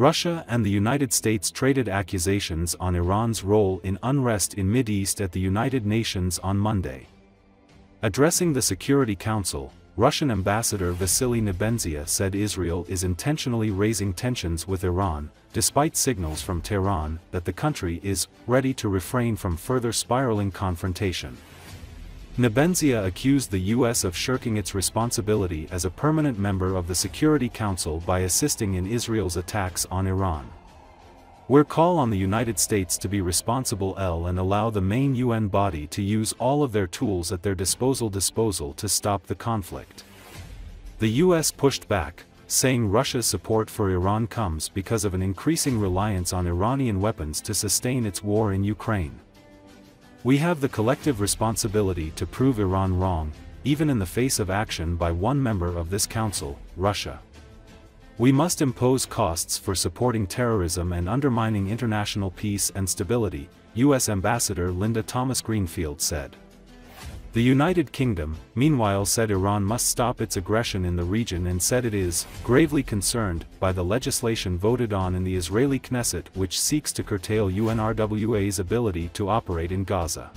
Russia and the United States traded accusations on Iran's role in unrest in Mideast at the United Nations on Monday. Addressing the Security Council, Russian Ambassador Vasily Nebenzia said Israel is intentionally raising tensions with Iran, despite signals from Tehran that the country is ready to refrain from further spiraling confrontation. Nebenzia accused the U.S. of shirking its responsibility as a permanent member of the Security Council by assisting in Israel's attacks on Iran. We're call on the United States to be responsible L and allow the main UN body to use all of their tools at their disposal disposal to stop the conflict. The US pushed back, saying Russia's support for Iran comes because of an increasing reliance on Iranian weapons to sustain its war in Ukraine. We have the collective responsibility to prove Iran wrong, even in the face of action by one member of this council, Russia. We must impose costs for supporting terrorism and undermining international peace and stability, U.S. Ambassador Linda Thomas Greenfield said. The United Kingdom, meanwhile said Iran must stop its aggression in the region and said it is gravely concerned by the legislation voted on in the Israeli Knesset which seeks to curtail UNRWA's ability to operate in Gaza.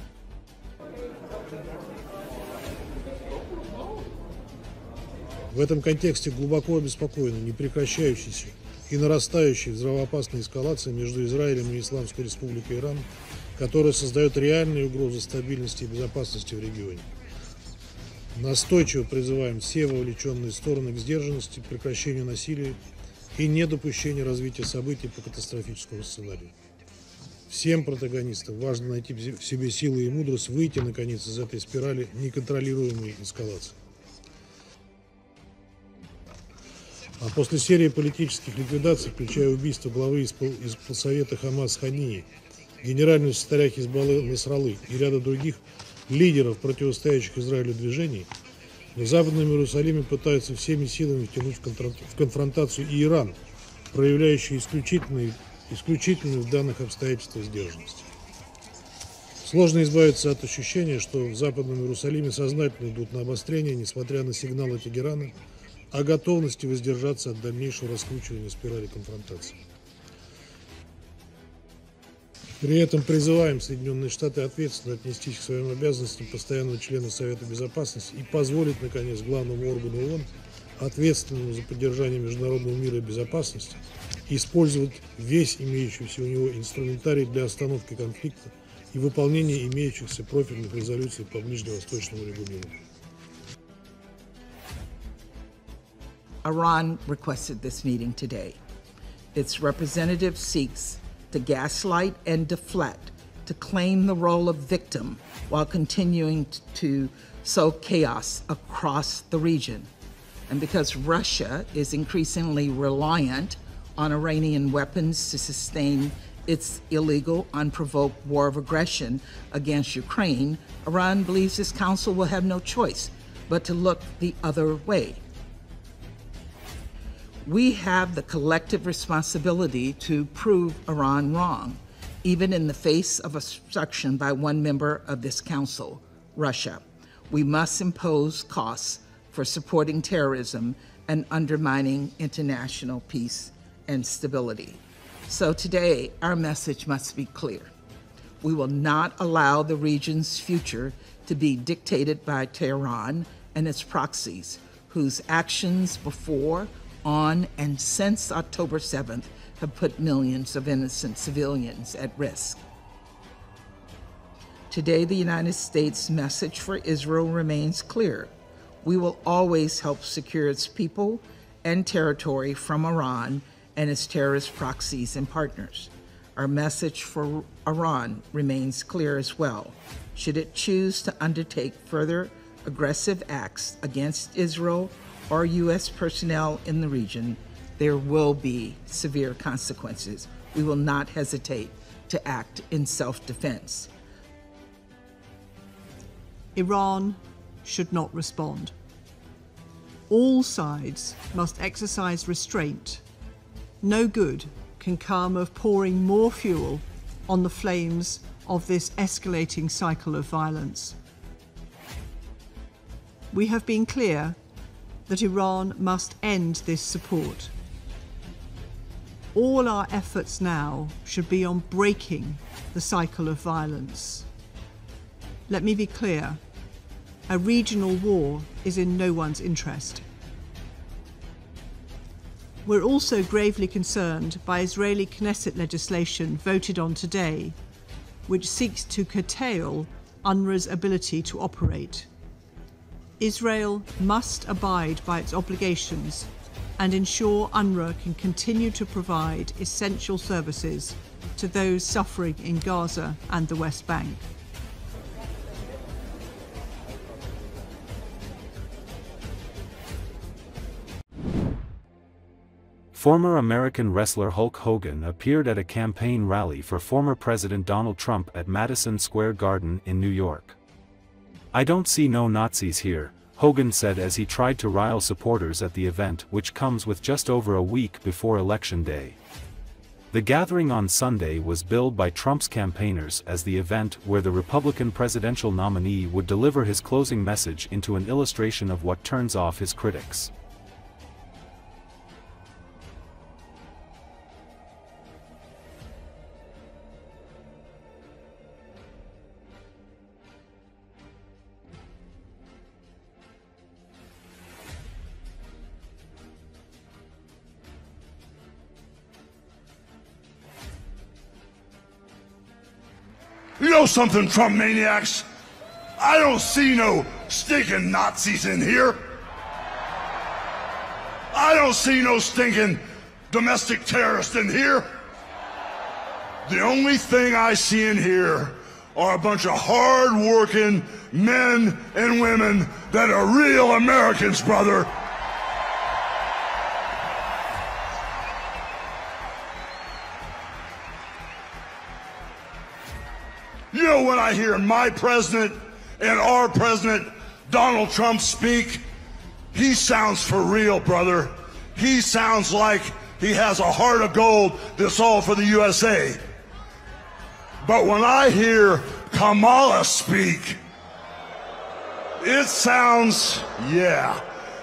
В этом контексте глубоко обеспокоены непрекращающейся и нарастающей взрывоопасной эскалацией между Израилем и Исламской Республикой Иран – которая создает реальные угрозы стабильности и безопасности в регионе. Настойчиво призываем все вовлеченные стороны к сдержанности, прекращению насилия и недопущению развития событий по катастрофическому сценарию. Всем протагонистам важно найти в себе силы и мудрость выйти, наконец, из этой спирали неконтролируемой эскалации. А после серии политических ликвидаций, включая убийство главы исполсовета Хамас Хании, генерального секретаря Хизбаллы Насралы и ряда других лидеров противостоящих Израилю движений, в Западном Иерусалиме пытаются всеми силами втянуть в конфронтацию и Иран, проявляющий исключительную, исключительную в данных обстоятельствах сдержанность. Сложно избавиться от ощущения, что в Западном Иерусалиме сознательно идут на обострение, несмотря на сигналы Тегерана о готовности воздержаться от дальнейшего раскручивания спирали конфронтации. При этом призываем Соединенные Штаты ответственно отнестись к своим обязанностям постоянного члена Совета Безопасности и позволить, наконец, главному органу ООН, ответственному за поддержание международного мира и безопасности, использовать весь имеющийся у него инструментарий для остановки конфликта и выполнения имеющихся профильных резолюций по ближневосточному регулированию. Iran requested this meeting today. Its representative seeks to gaslight and deflect, to claim the role of victim while continuing to sow chaos across the region. And because Russia is increasingly reliant on Iranian weapons to sustain its illegal, unprovoked war of aggression against Ukraine, Iran believes this council will have no choice but to look the other way we have the collective responsibility to prove Iran wrong, even in the face of obstruction by one member of this council, Russia. We must impose costs for supporting terrorism and undermining international peace and stability. So today, our message must be clear. We will not allow the region's future to be dictated by Tehran and its proxies, whose actions before on and since October 7th have put millions of innocent civilians at risk. Today, the United States' message for Israel remains clear. We will always help secure its people and territory from Iran and its terrorist proxies and partners. Our message for Iran remains clear as well. Should it choose to undertake further aggressive acts against Israel or U.S. personnel in the region, there will be severe consequences. We will not hesitate to act in self defense. Iran should not respond. All sides must exercise restraint. No good can come of pouring more fuel on the flames of this escalating cycle of violence. We have been clear that Iran must end this support. All our efforts now should be on breaking the cycle of violence. Let me be clear a regional war is in no one's interest. We're also gravely concerned by Israeli Knesset legislation voted on today, which seeks to curtail UNRWA's ability to operate. Israel must abide by its obligations and ensure UNRWA can continue to provide essential services to those suffering in Gaza and the West Bank. Former American wrestler Hulk Hogan appeared at a campaign rally for former President Donald Trump at Madison Square Garden in New York. I don't see no Nazis here, Hogan said as he tried to rile supporters at the event which comes with just over a week before Election Day. The gathering on Sunday was billed by Trump's campaigners as the event where the Republican presidential nominee would deliver his closing message into an illustration of what turns off his critics. You know something, Trump maniacs? I don't see no stinking Nazis in here. I don't see no stinking domestic terrorists in here. The only thing I see in here are a bunch of hard-working men and women that are real Americans, brother. You know when I hear my president and our president, Donald Trump, speak, he sounds for real, brother. He sounds like he has a heart of gold that's all for the USA. But when I hear Kamala speak, it sounds, yeah,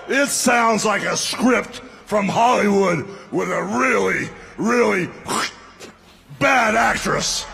it sounds like a script from Hollywood with a really, really bad actress.